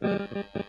Thank you.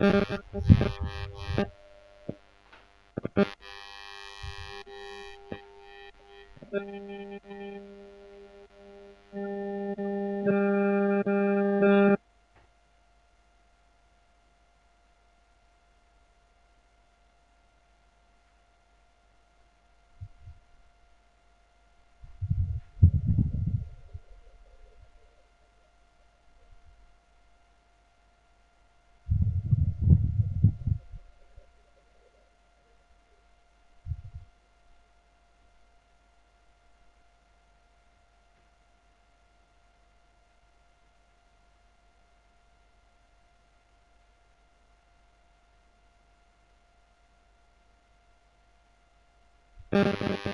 Thank you. Thank.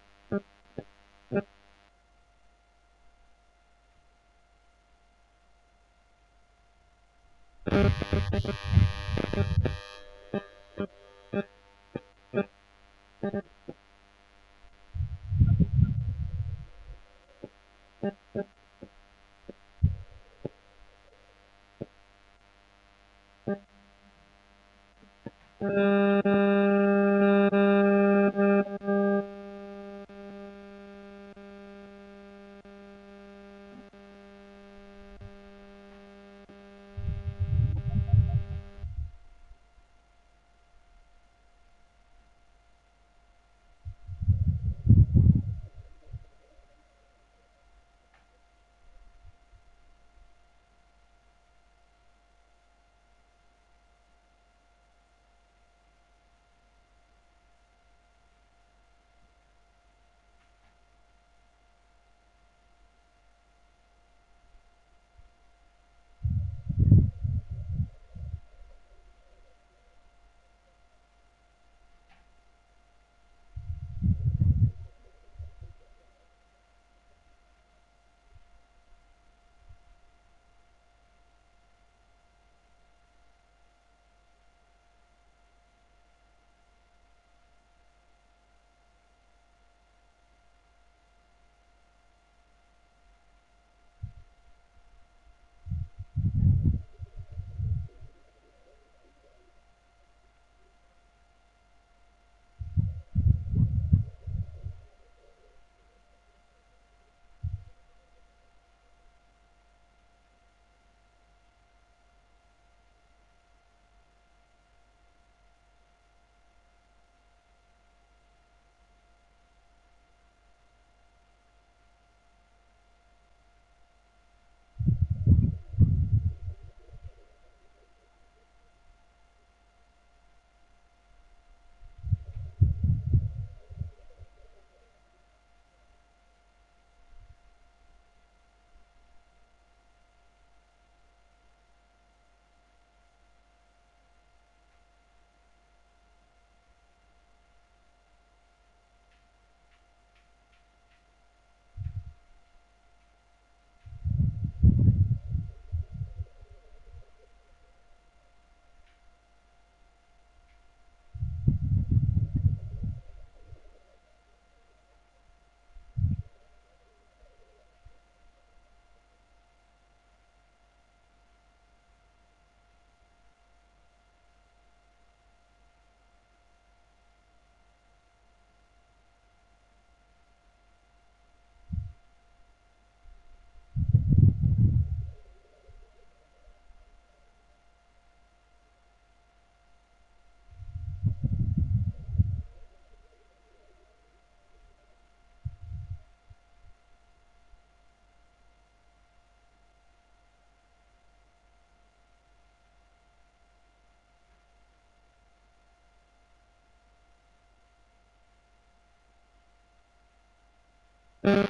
Thank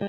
you.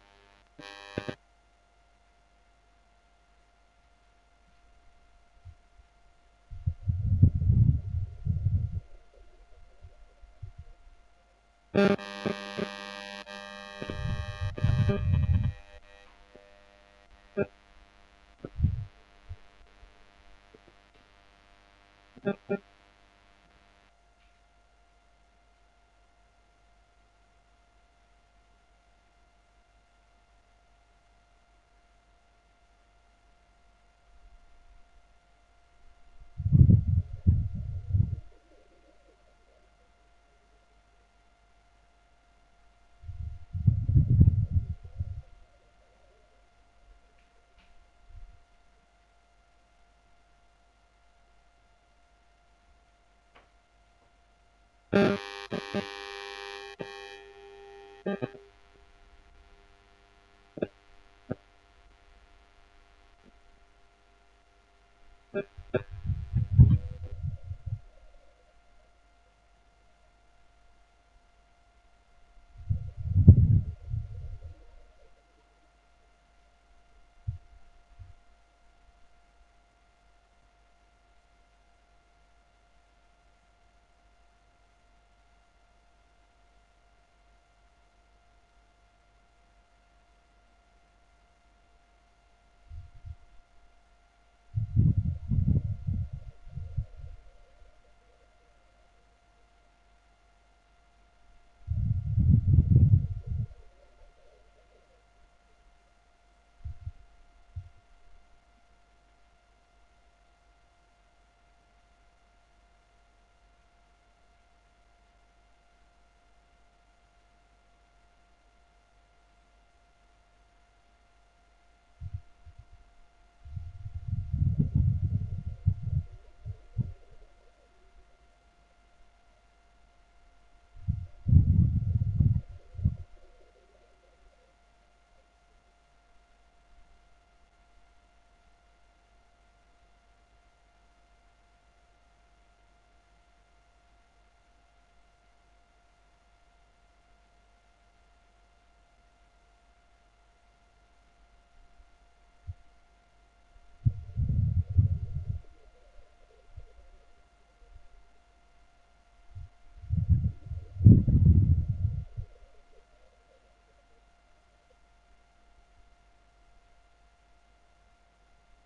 Mm-hmm.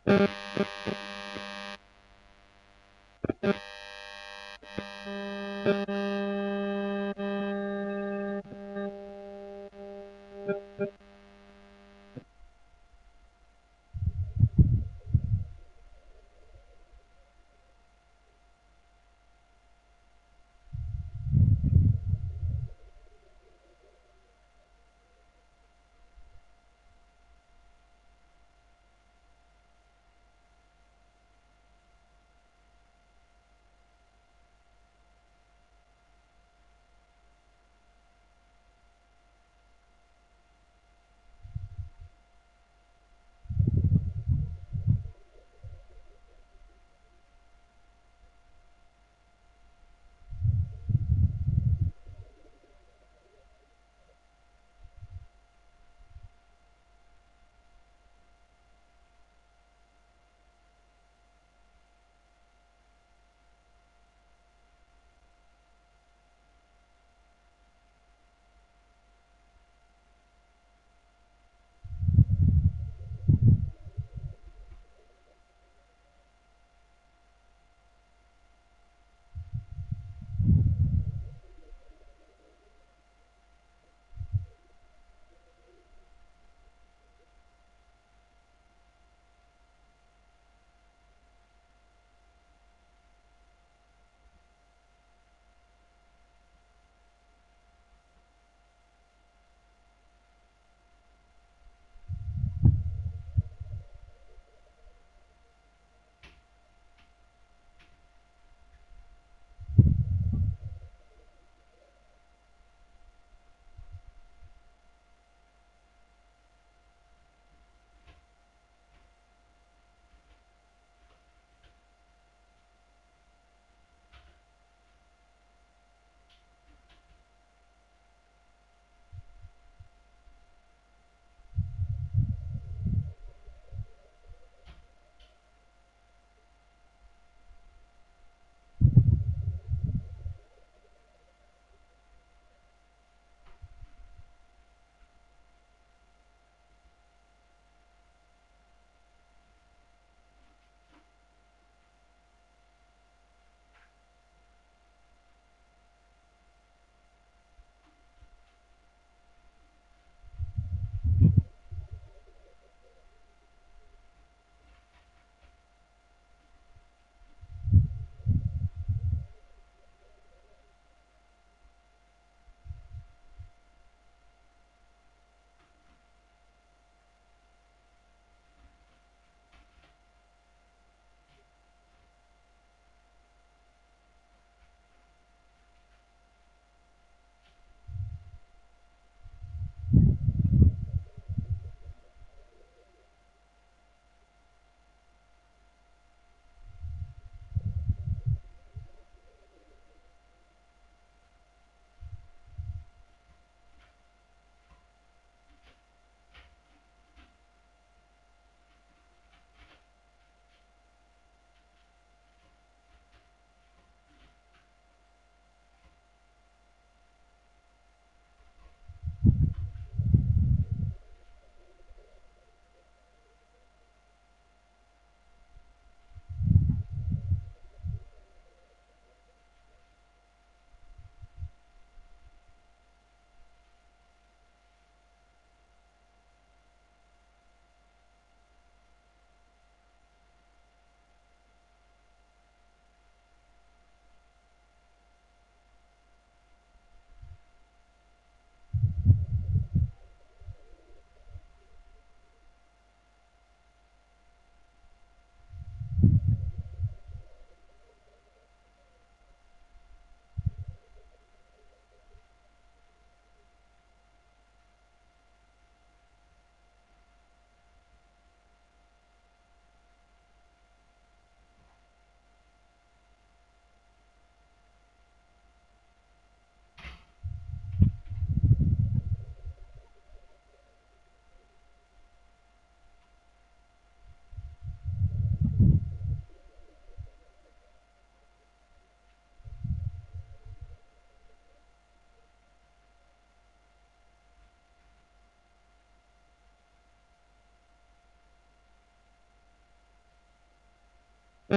you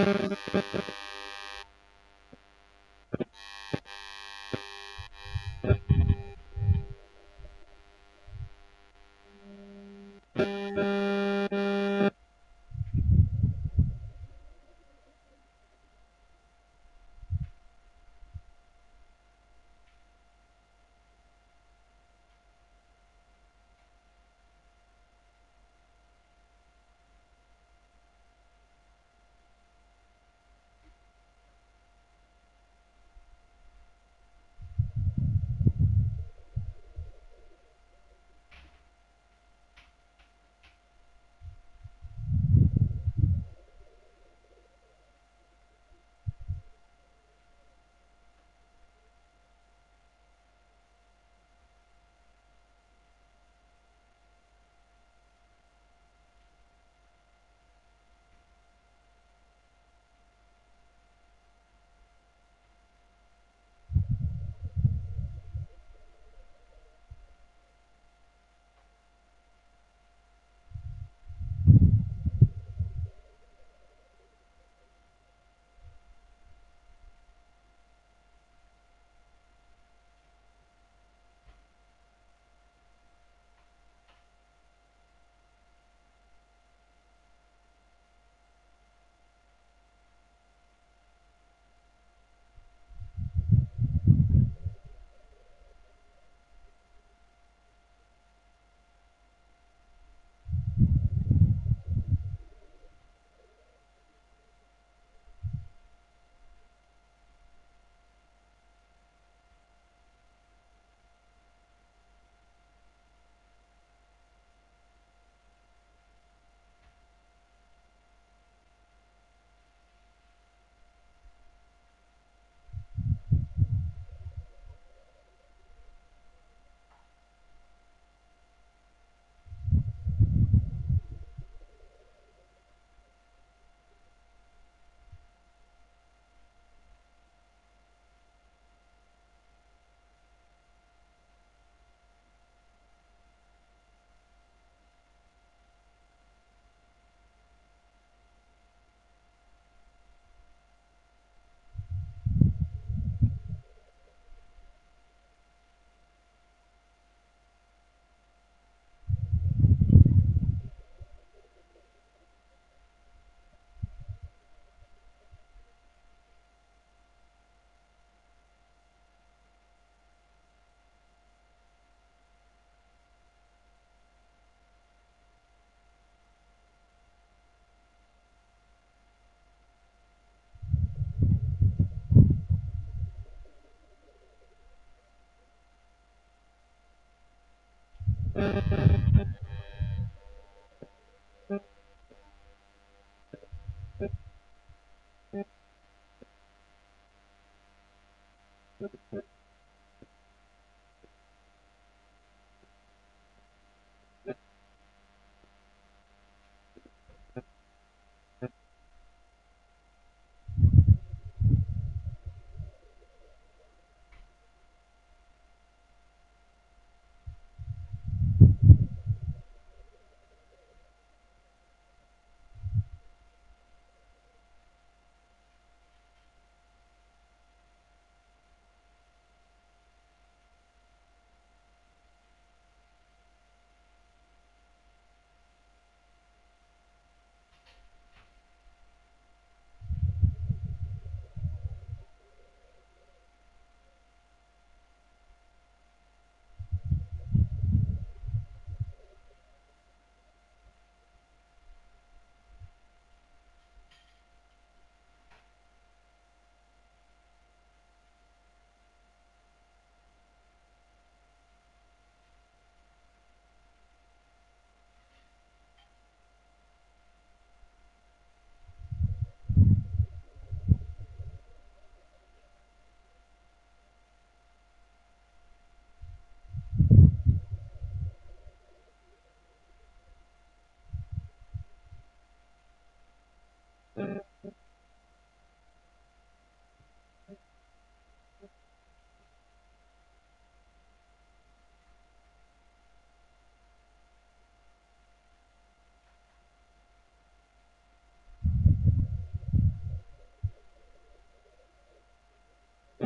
Thank you.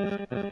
Thank you.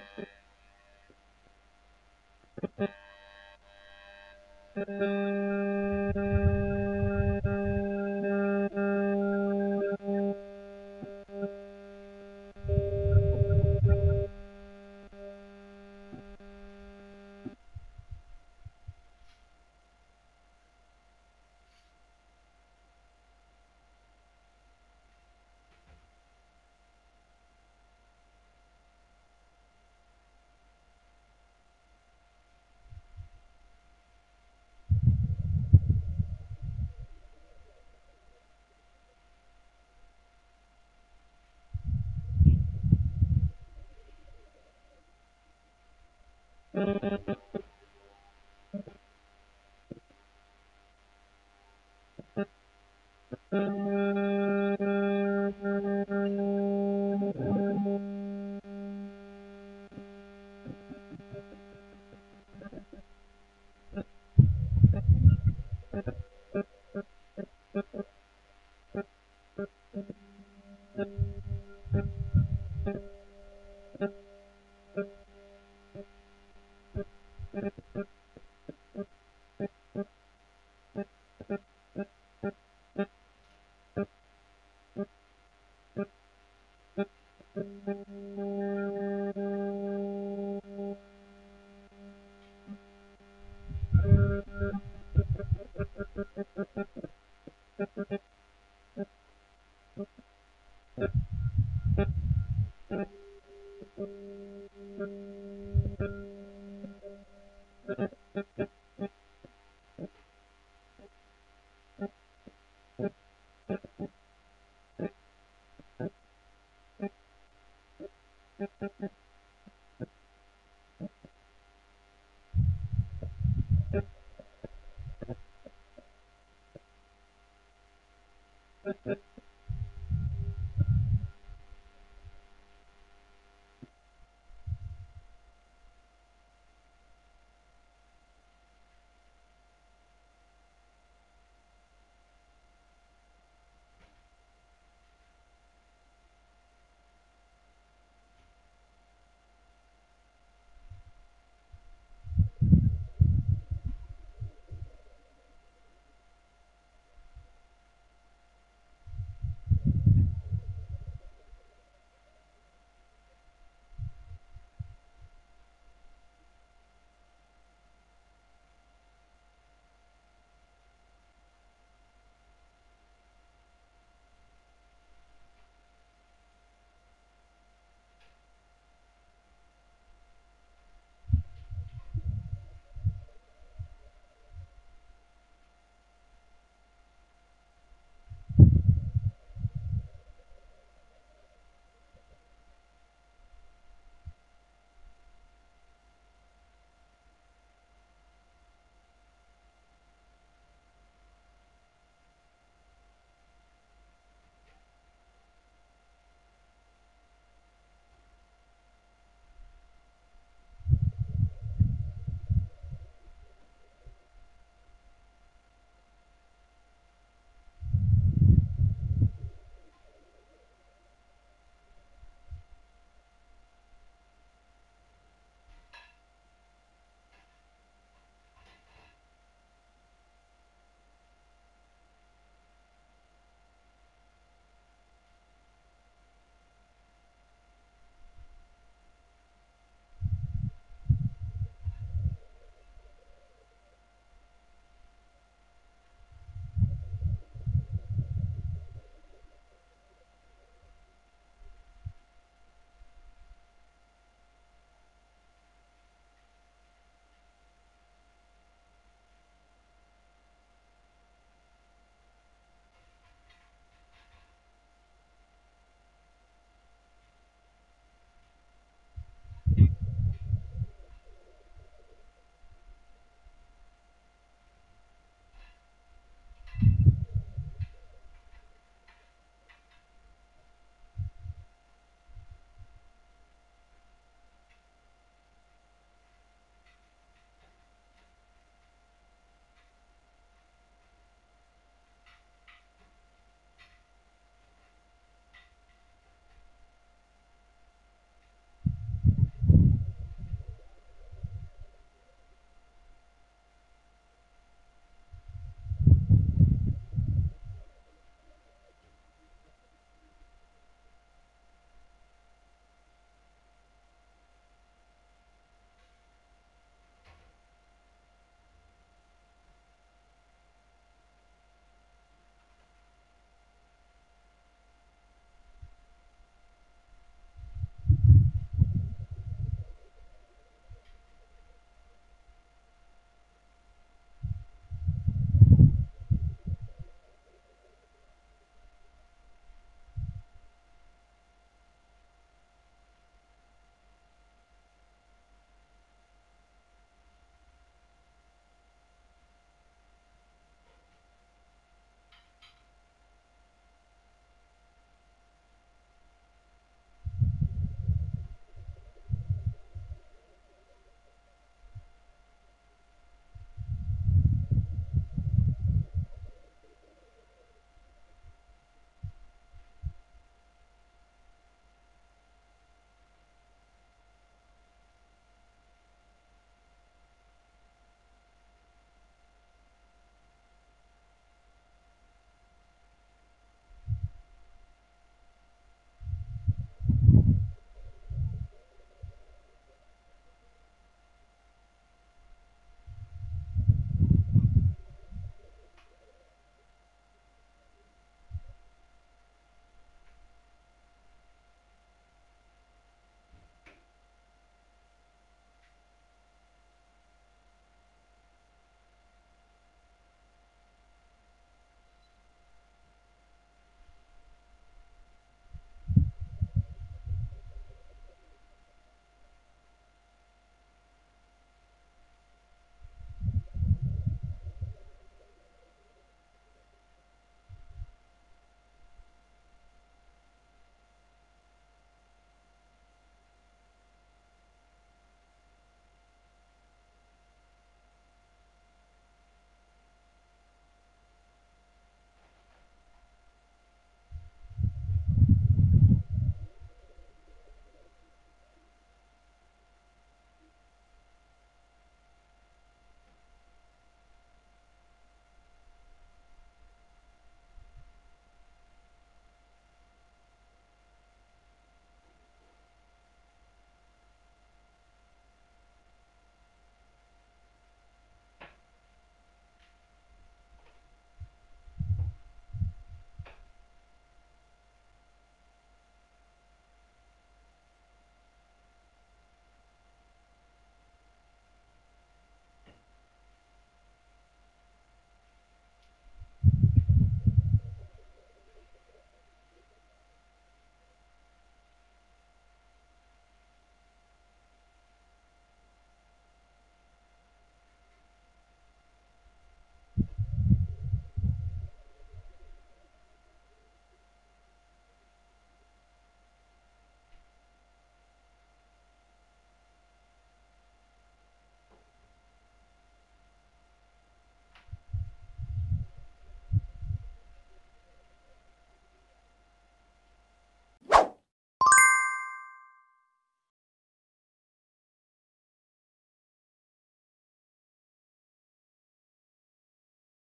Thank.